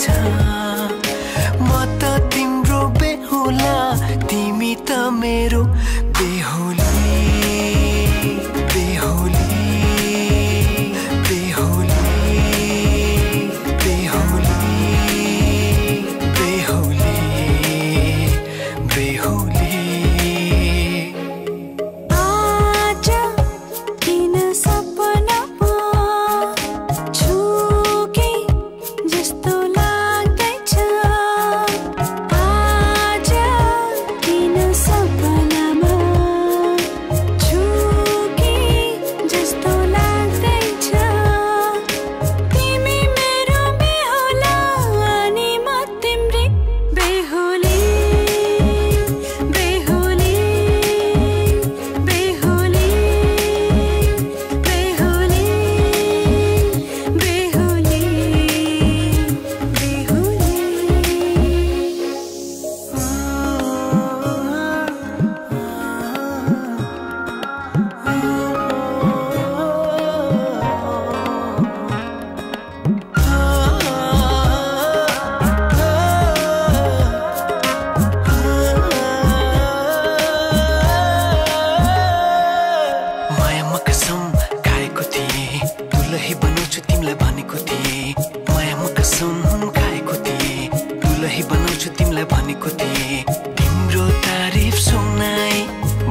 छ। म त तिम्रो बेहुला तिमी त मेरो कसम खाएको थिएँ। दुलही बनाउँछु तिमीलाई भनेको थिएँ। तिम्रो तारिफ सुनाए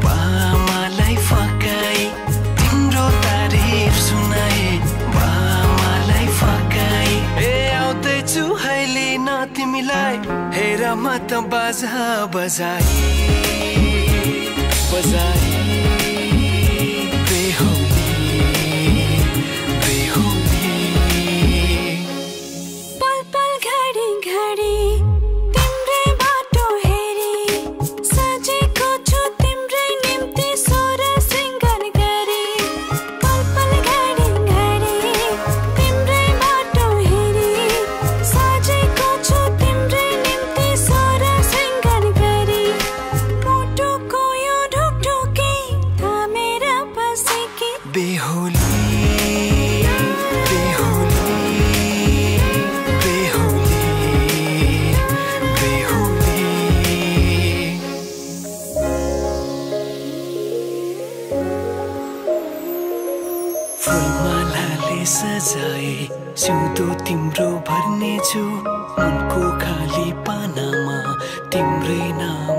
बामालाई फकाई तिम्रो तारिफ सुनाए बामालाई फकाई ए आउँदैछु अहिले न तिमीलाई हेर म त बाजा बजाई बजाई तिम्रो भर्नेछु मनको खाली पानामा तिम्रै नाम